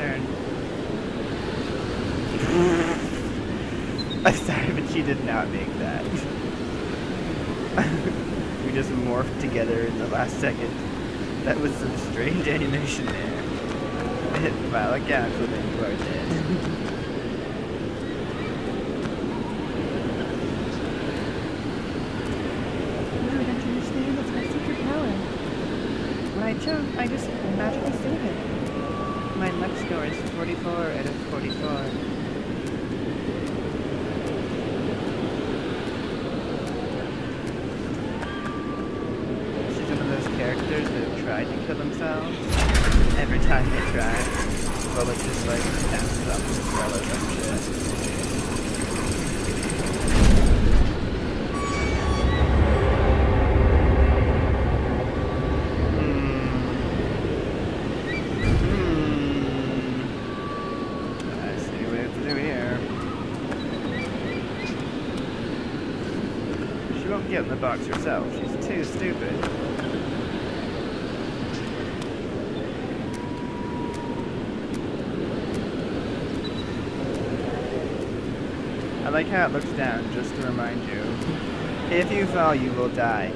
turn. I'm sorry, but she did not make that. we just morphed together in the last second. That was some strange animation there. Wow, look out, so then you are dead. No, don't understand? That's my secret power. When I jump, I just magically save it. My luck score is 44 out of 44. She's one of those characters that have tried to kill themselves. Every time they try, bullet just like shit. Hmm. I see what to do here. She won't get in the box herself. She's too stupid. Like looks down just to remind you. If you fall, you will die.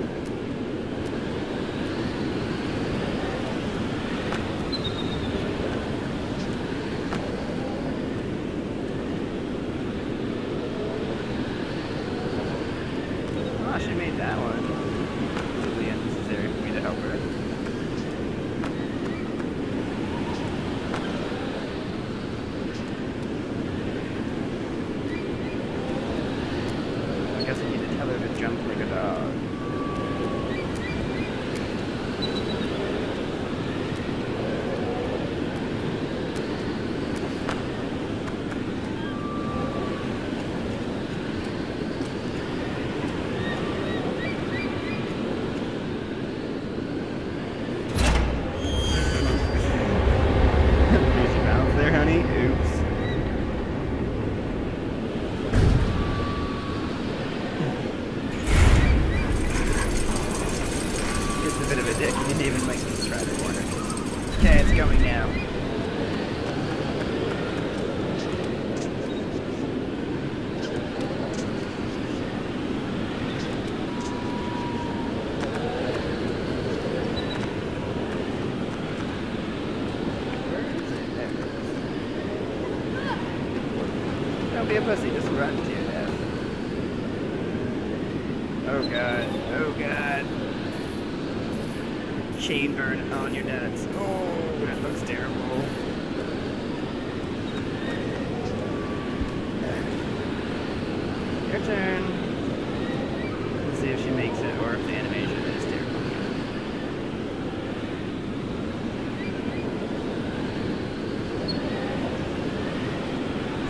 Oh, she made that one. Completely unnecessary for me to help her. I guess I need to tell her to jump like a dog. Use your mouth there, honey. Oops. It's a bit of a dick. You didn't even make me try the corner. Okay, it's going now. Where is it? There it is. Don't be a pussy, just run to your death. Oh god, oh god. Chain burn on your nuts. Oh, that looks terrible. Your turn. Let's see if she makes it or if the animation is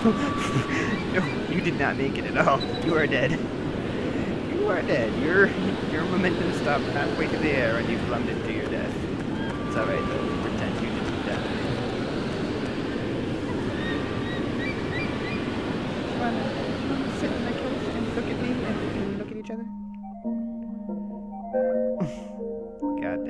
terrible. Did not make it at all. You are dead. You are dead. Your your momentum stopped halfway through the air and you plummeted to your death. It's alright though. Pretend you didn't die. On, sit on my couch and look at me and look at each other. God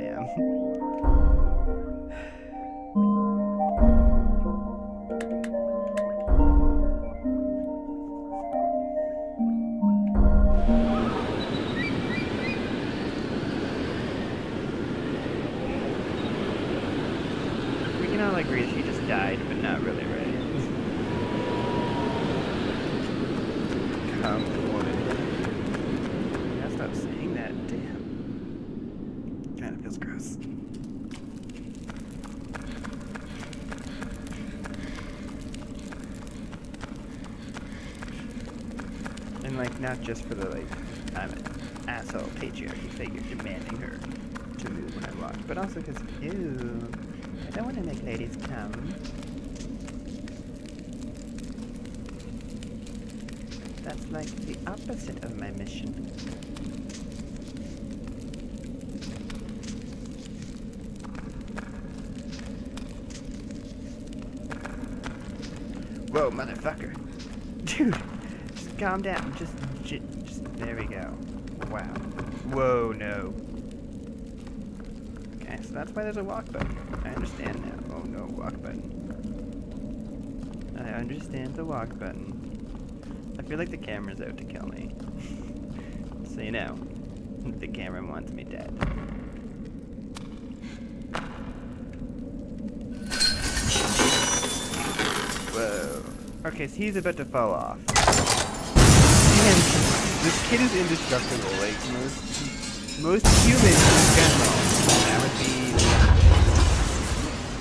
they're like, I'm an asshole patriarchy figure demanding her to move when I walk. But also because, ew, I don't want to make ladies come. That's like the opposite of my mission. Whoa, motherfucker. Dude, just calm down. Just, just there we go. Wow. Whoa, no. Okay, so that's why there's a walk button. I understand now. Oh no, walk button. I understand the walk button. I feel like the camera's out to kill me. so you know, the camera wants me dead. Whoa. Okay, so he's about to fall off. This kid is indestructible. Like most most humans in general. That would be.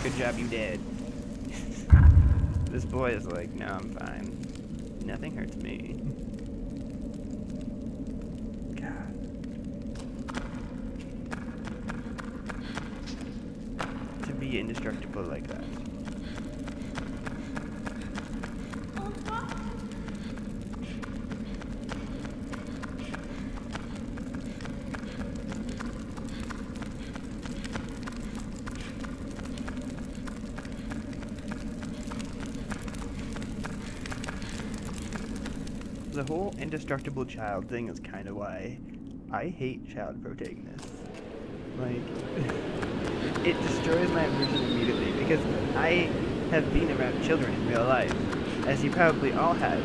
Good job, you did. this boy is like, no, I'm fine. Nothing hurts me. God. To be indestructible like that. The whole indestructible child thing is kind of why I hate child protagonists. Like, it destroys my immersion immediately because I have been around children in real life, as you probably all have,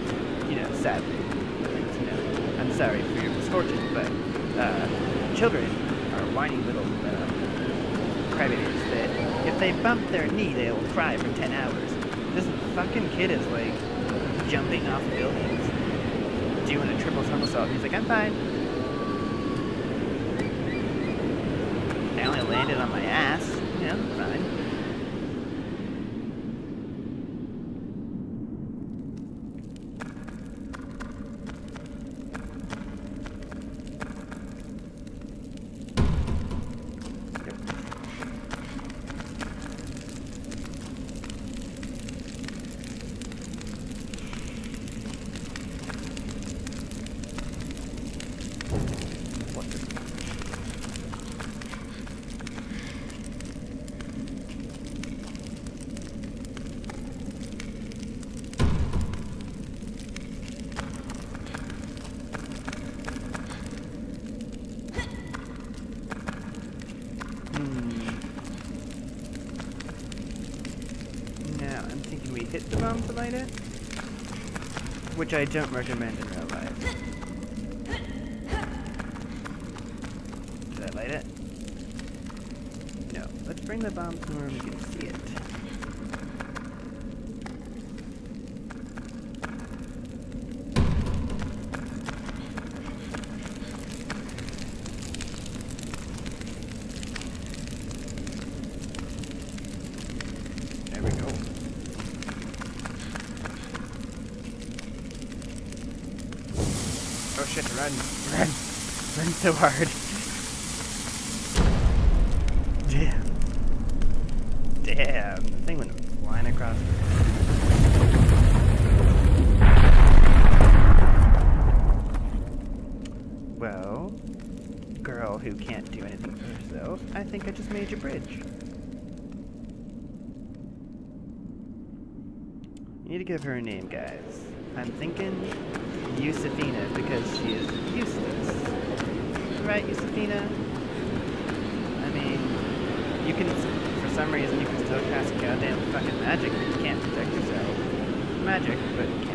you know, sadly. You know, I'm sorry for your misfortune, but uh, children are whiny little uh, crybabies that if they bump their knee, they'll cry for 10 hours. This fucking kid is like jumping off buildings doing a triple somersault. He's like, I'm fine. I only landed on my ass. Yeah, I'm fine. hit the bomb to light it, which I don't recommend in real life. Did I light it? No. Let's bring the bomb somewhere we can see it. There we go. Oh run, run, run so hard. Damn. Damn, the thing went flying across. Well, girl who can't do anything for herself, I think I just made your bridge. You need to give her a name, guys. I'm thinking Yusufina because she is useless. Right, Yusufina? I mean, you can, for some reason, you can still cast goddamn fucking magic, but you can't protect yourself. Magic, but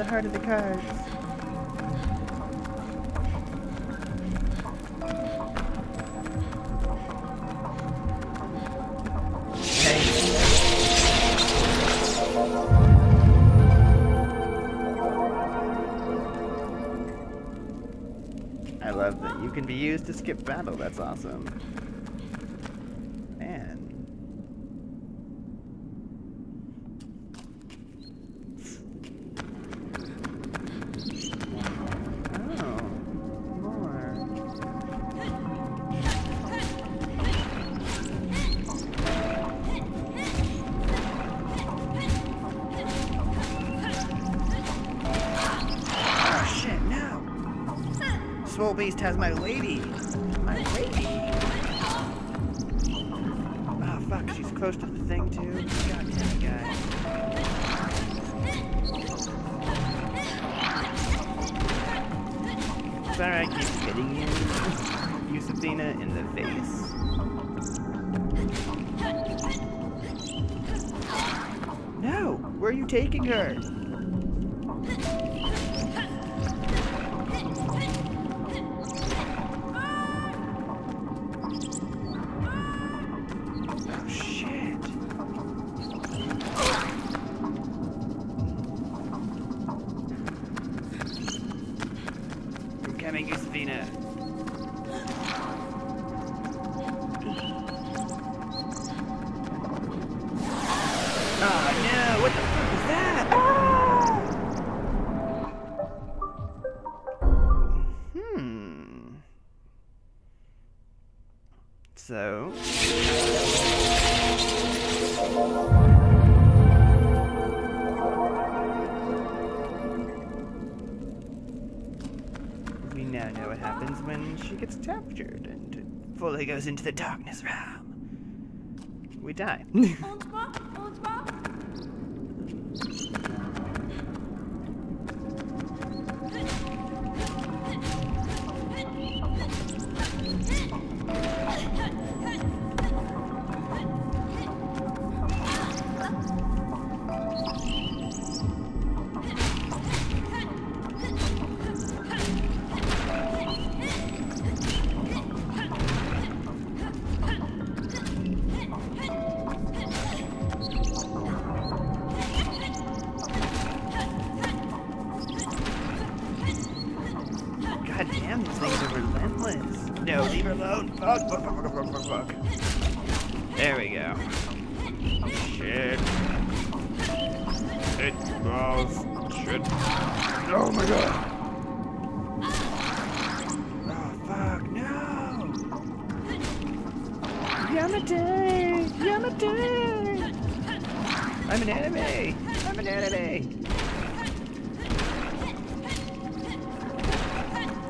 the heart of the cards. I love that you can be used to skip battle. That's awesome. Sorry I keep hitting you, Yusufina, in the face. No! Where are you taking her? So. We now know what happens when she gets captured and fully goes into the darkness realm. We die.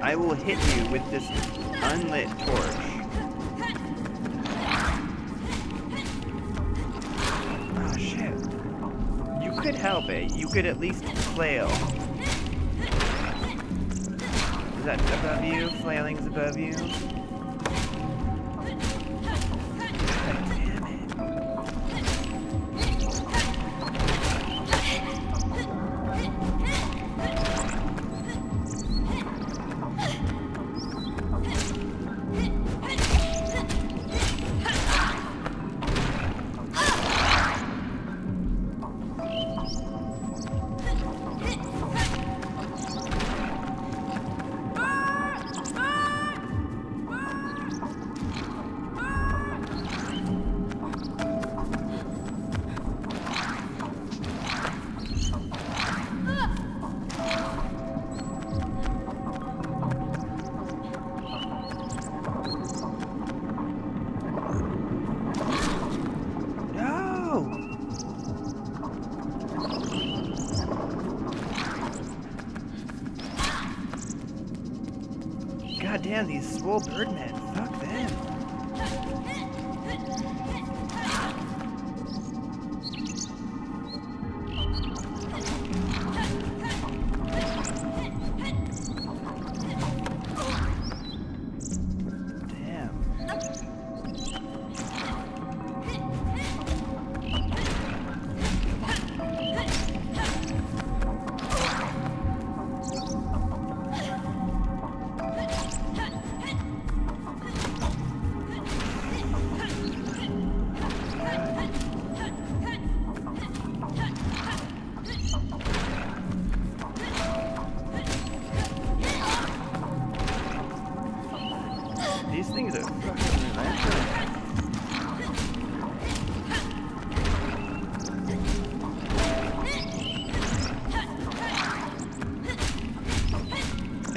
I will hit you with this unlit torch. Oh shit. You could help it. You could at least flail. Is that above you? Flailing is above you? Damn, these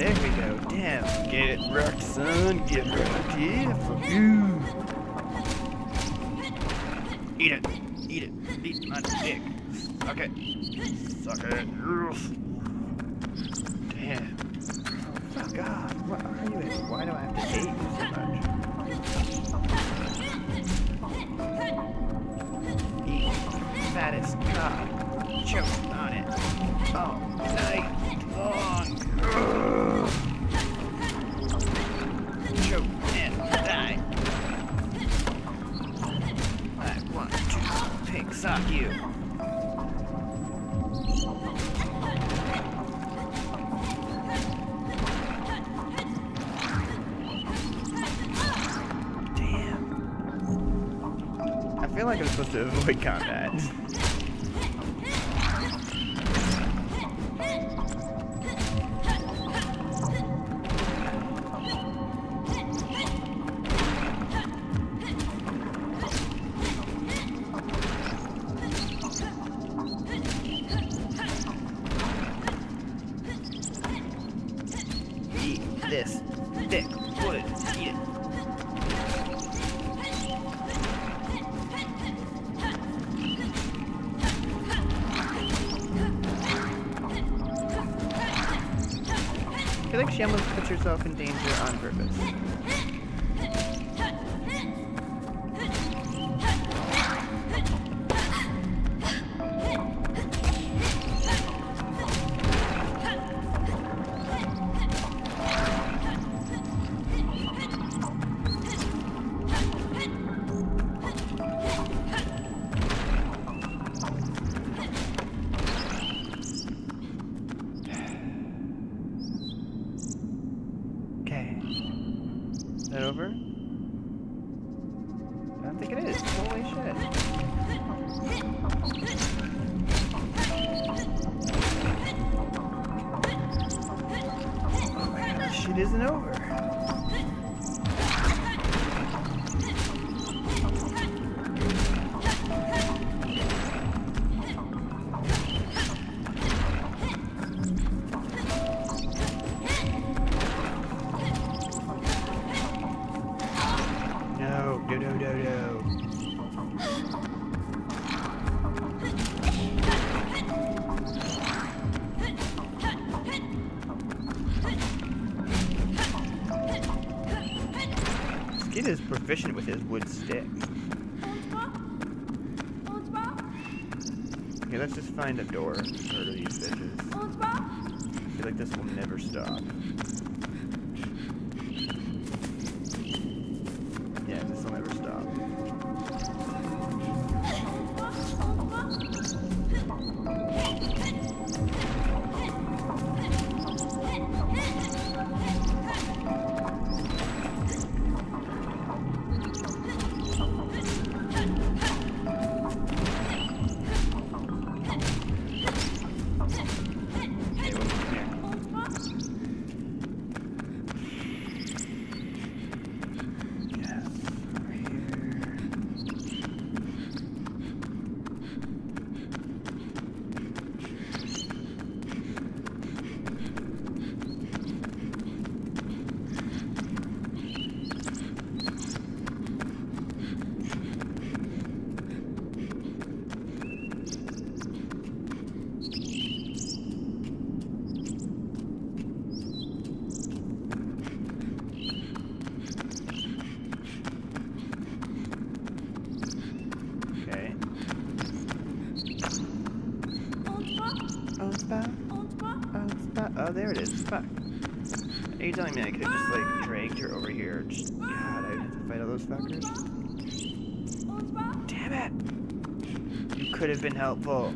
There we go. Damn. Get wrecked, son. Get wrecked. Yeah, for you. Eat it. Eat it. Eat my dick. Suck it. Suck it. Ugh. Damn. Oh, fuck off. What are you? Why do I have to hate you. Damn. I feel like I'm supposed to avoid combat. feel like she almost puts herself in danger on purpose. Shit isn't over. Wood stick. Okay, let's just find a door these bitches. I feel like this will never stop. Those fuckers? Damn it! You could have been helpful.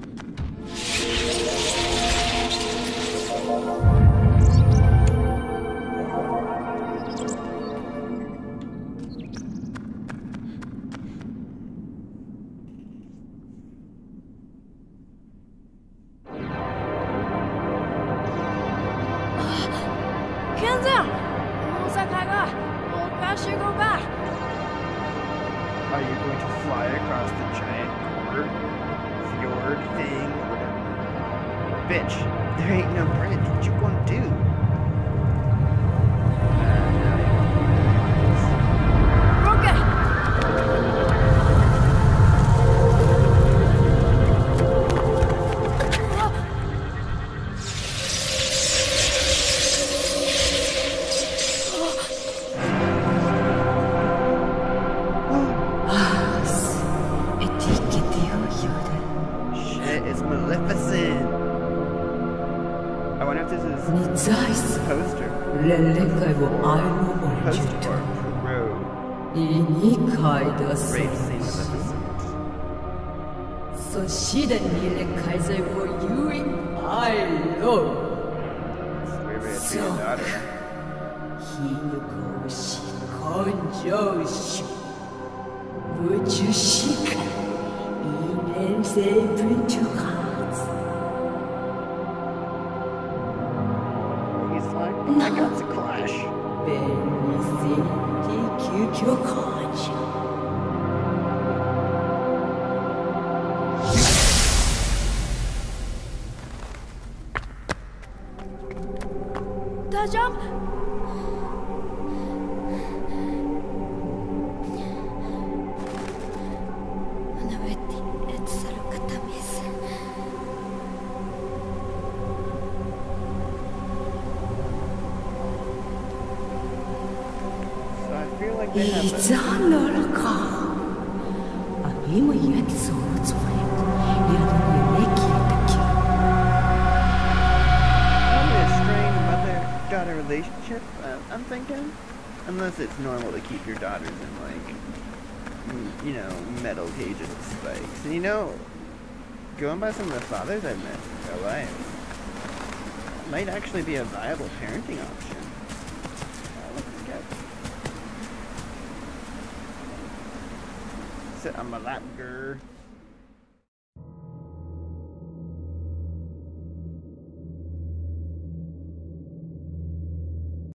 シダにいる。開催を Viewing をし根性し宇宙しか。異 the job? It's on the car. A mimo yet so it's right. Yet a yeleki. Relationship, uh, I'm thinking. Unless it's normal to keep your daughters in, like, you know, metal cages with spikes. And you know, going by some of the fathers I've met in real life, might actually be a viable parenting option. Sit on my lap, grr.